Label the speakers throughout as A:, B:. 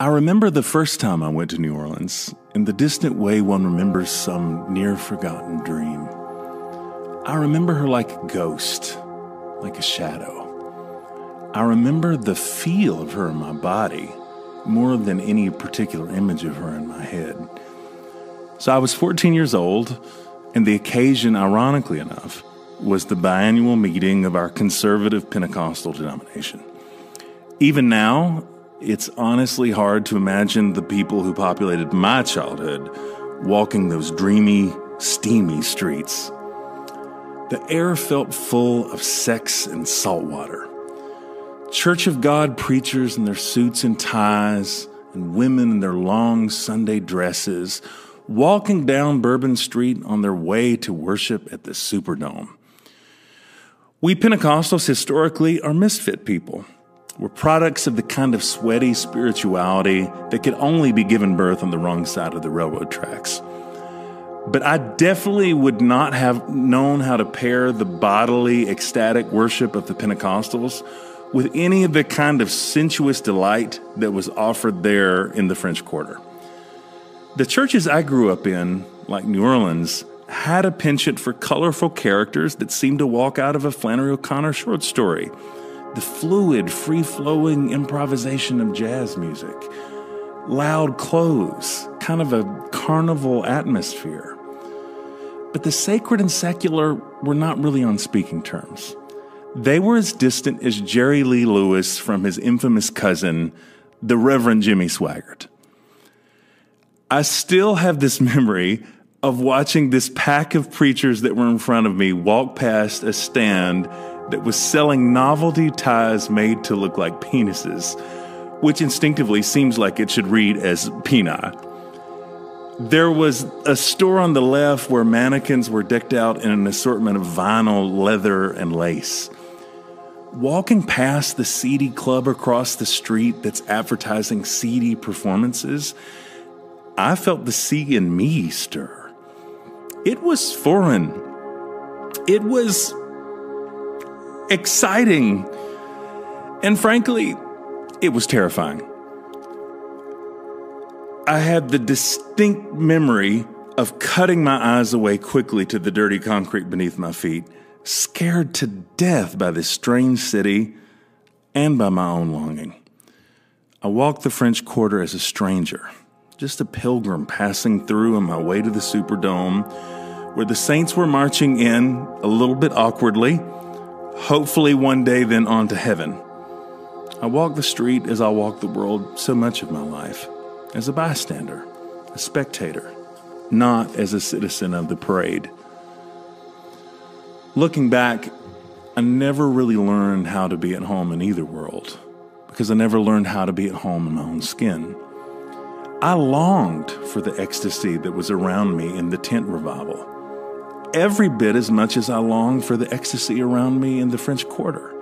A: I remember the first time I went to New Orleans in the distant way one remembers some near forgotten dream. I remember her like a ghost, like a shadow. I remember the feel of her in my body more than any particular image of her in my head. So I was 14 years old, and the occasion, ironically enough, was the biannual meeting of our conservative Pentecostal denomination. Even now, it's honestly hard to imagine the people who populated my childhood walking those dreamy, steamy streets. The air felt full of sex and salt water. Church of God preachers in their suits and ties, and women in their long Sunday dresses, walking down Bourbon Street on their way to worship at the Superdome. We Pentecostals historically are misfit people. We're products of the kind of sweaty spirituality that could only be given birth on the wrong side of the railroad tracks. But I definitely would not have known how to pair the bodily, ecstatic worship of the Pentecostals with any of the kind of sensuous delight that was offered there in the French Quarter. The churches I grew up in, like New Orleans, had a penchant for colorful characters that seemed to walk out of a Flannery O'Connor short story. The fluid, free flowing improvisation of jazz music, loud clothes, kind of a carnival atmosphere. But the sacred and secular were not really on speaking terms. They were as distant as Jerry Lee Lewis from his infamous cousin, the Reverend Jimmy Swaggart. I still have this memory of watching this pack of preachers that were in front of me walk past a stand that was selling novelty ties made to look like penises, which instinctively seems like it should read as peni. There was a store on the left where mannequins were decked out in an assortment of vinyl, leather, and lace. Walking past the seedy club across the street that's advertising seedy performances, I felt the sea in me stir. It was foreign. It was exciting. And frankly, it was terrifying. I had the distinct memory of cutting my eyes away quickly to the dirty concrete beneath my feet, scared to death by this strange city and by my own longing. I walked the French Quarter as a stranger, just a pilgrim passing through on my way to the Superdome where the saints were marching in a little bit awkwardly, hopefully one day then on to heaven. I walk the street as I walk the world so much of my life, as a bystander, a spectator, not as a citizen of the parade. Looking back, I never really learned how to be at home in either world because I never learned how to be at home in my own skin. I longed for the ecstasy that was around me in the tent revival every bit as much as I long for the ecstasy around me in the French Quarter.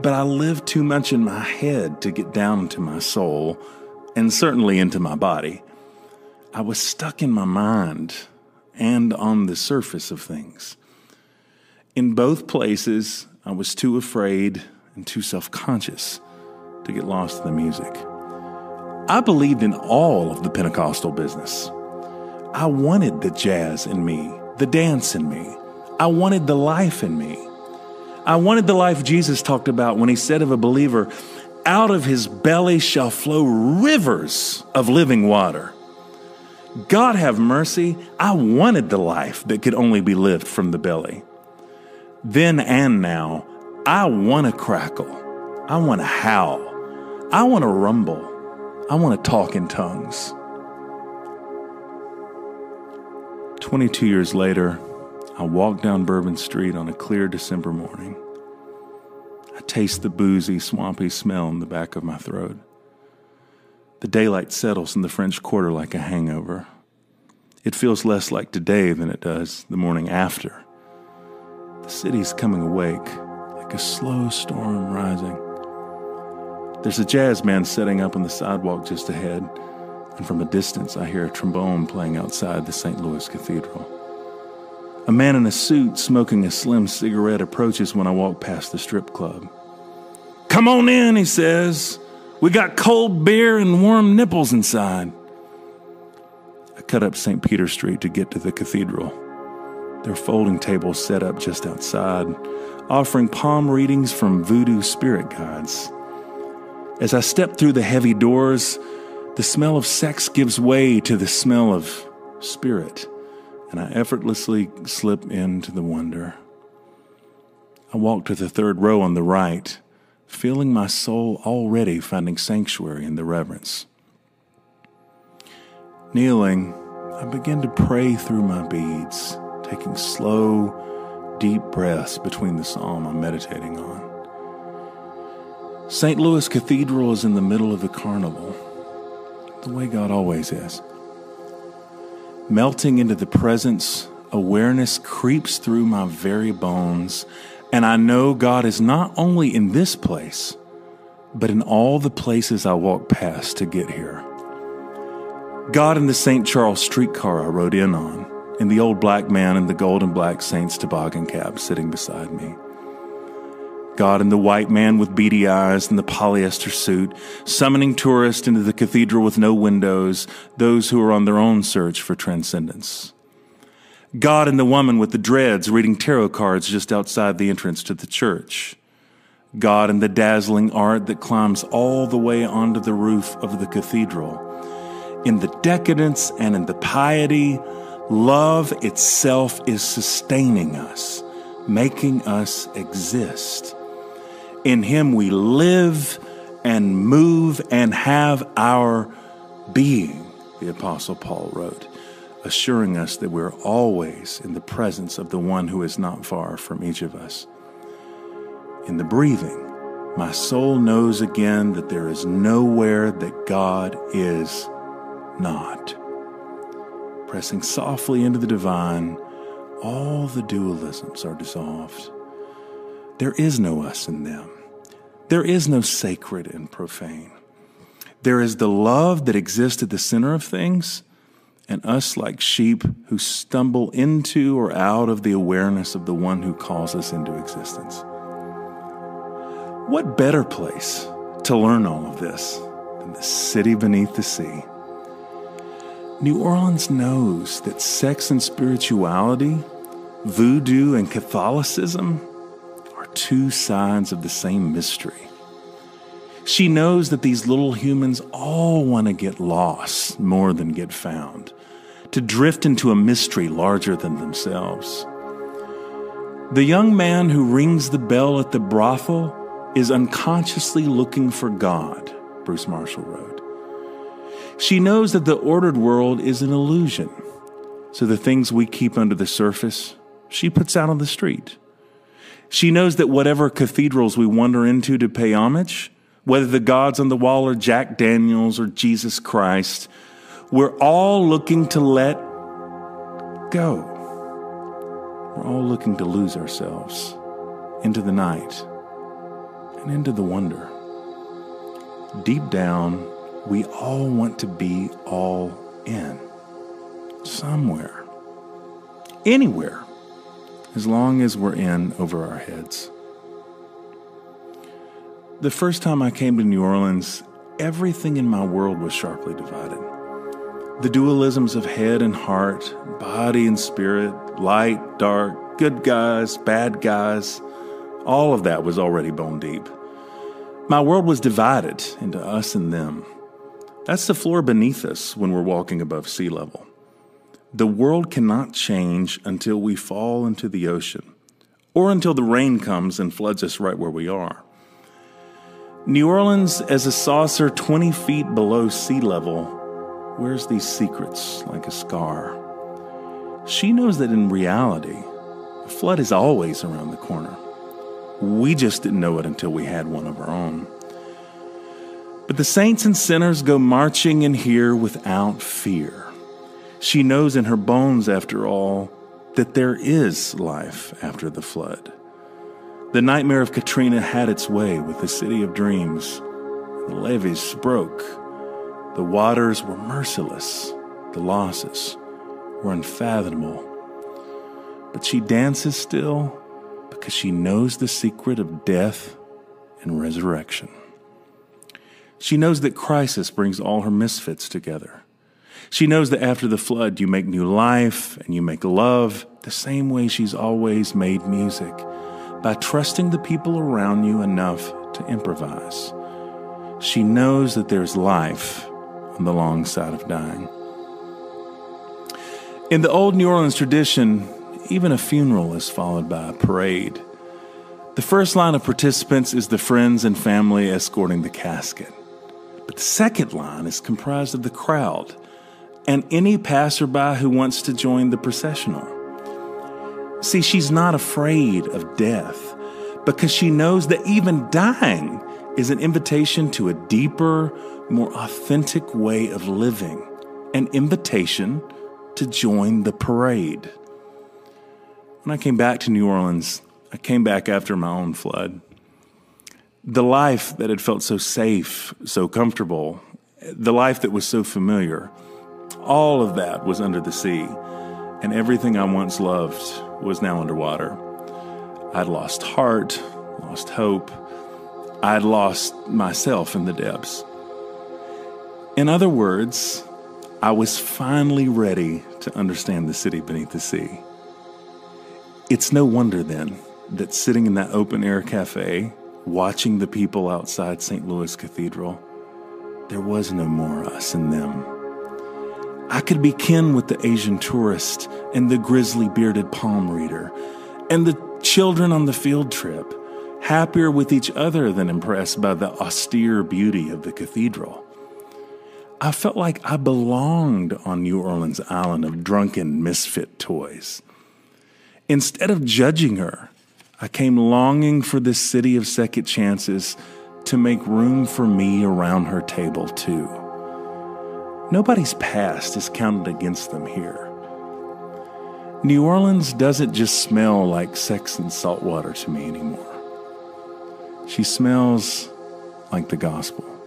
A: But I lived too much in my head to get down into my soul, and certainly into my body. I was stuck in my mind and on the surface of things. In both places, I was too afraid and too self conscious to get lost in the music. I believed in all of the Pentecostal business. I wanted the jazz in me the dance in me. I wanted the life in me. I wanted the life Jesus talked about when he said of a believer, out of his belly shall flow rivers of living water. God have mercy. I wanted the life that could only be lived from the belly. Then and now, I want to crackle. I want to howl. I want to rumble. I want to talk in tongues. 22 years later, I walk down Bourbon Street on a clear December morning. I taste the boozy, swampy smell in the back of my throat. The daylight settles in the French Quarter like a hangover. It feels less like today than it does the morning after. The city's coming awake, like a slow storm rising. There's a jazz band setting up on the sidewalk just ahead and from a distance I hear a trombone playing outside the St. Louis Cathedral. A man in a suit smoking a slim cigarette approaches when I walk past the strip club. Come on in, he says. We got cold beer and warm nipples inside. I cut up St. Peter Street to get to the cathedral. There are folding tables set up just outside, offering palm readings from voodoo spirit guides. As I step through the heavy doors, the smell of sex gives way to the smell of spirit, and I effortlessly slip into the wonder. I walk to the third row on the right, feeling my soul already finding sanctuary in the reverence. Kneeling, I begin to pray through my beads, taking slow, deep breaths between the psalm I'm meditating on. St. Louis Cathedral is in the middle of the carnival, the way God always is. Melting into the presence, awareness creeps through my very bones and I know God is not only in this place, but in all the places I walk past to get here. God in the St. Charles streetcar I rode in on, and the old black man in the gold and black Saints toboggan cap sitting beside me. God and the white man with beady eyes and the polyester suit, summoning tourists into the cathedral with no windows, those who are on their own search for transcendence. God and the woman with the dreads reading tarot cards just outside the entrance to the church. God and the dazzling art that climbs all the way onto the roof of the cathedral. In the decadence and in the piety, love itself is sustaining us, making us exist. In Him we live and move and have our being, the Apostle Paul wrote assuring us that we're always in the presence of the one who is not far from each of us. In the breathing, my soul knows again that there is nowhere that God is not. Pressing softly into the divine, all the dualisms are dissolved. There is no us in them. There is no sacred and profane. There is the love that exists at the center of things and us like sheep who stumble into or out of the awareness of the one who calls us into existence. What better place to learn all of this than the city beneath the sea? New Orleans knows that sex and spirituality, voodoo and Catholicism two sides of the same mystery. She knows that these little humans all want to get lost more than get found to drift into a mystery larger than themselves. The young man who rings the bell at the brothel is unconsciously looking for God, Bruce Marshall wrote. She knows that the ordered world is an illusion, so the things we keep under the surface, she puts out on the street. She knows that whatever cathedrals we wander into to pay homage, whether the gods on the wall are Jack Daniels or Jesus Christ, we're all looking to let go. We're all looking to lose ourselves into the night and into the wonder. Deep down, we all want to be all in somewhere, anywhere, as long as we're in over our heads. The first time I came to New Orleans, everything in my world was sharply divided. The dualisms of head and heart, body and spirit, light, dark, good guys, bad guys, all of that was already bone deep. My world was divided into us and them. That's the floor beneath us when we're walking above sea level. The world cannot change until we fall into the ocean, or until the rain comes and floods us right where we are. New Orleans, as a saucer 20 feet below sea level, wears these secrets like a scar. She knows that in reality, a flood is always around the corner. We just didn't know it until we had one of our own. But the saints and sinners go marching in here without fear. She knows in her bones, after all, that there is life after the flood. The nightmare of Katrina had its way with the city of dreams. The levees broke the waters were merciless, the losses were unfathomable. But she dances still because she knows the secret of death and resurrection. She knows that crisis brings all her misfits together. She knows that after the flood, you make new life and you make love the same way she's always made music by trusting the people around you enough to improvise. She knows that there's life on the long side of dying. In the old New Orleans tradition, even a funeral is followed by a parade. The first line of participants is the friends and family escorting the casket. But the second line is comprised of the crowd and any passerby who wants to join the processional. See, she's not afraid of death because she knows that even dying is an invitation to a deeper, more authentic way of living, an invitation to join the parade. When I came back to New Orleans, I came back after my own flood. The life that had felt so safe, so comfortable, the life that was so familiar, all of that was under the sea, and everything I once loved was now underwater. I'd lost heart, lost hope. I'd lost myself in the depths. In other words, I was finally ready to understand the city beneath the sea. It's no wonder then that sitting in that open air cafe, watching the people outside St. Louis Cathedral, there was no more us and them. I could be kin with the Asian tourist and the grizzly bearded palm reader and the children on the field trip, happier with each other than impressed by the austere beauty of the cathedral. I felt like I belonged on New Orleans' island of drunken misfit toys. Instead of judging her, I came longing for this city of second chances to make room for me around her table, too. Nobody's past is counted against them here. New Orleans doesn't just smell like sex and salt water to me anymore. She smells like the gospel.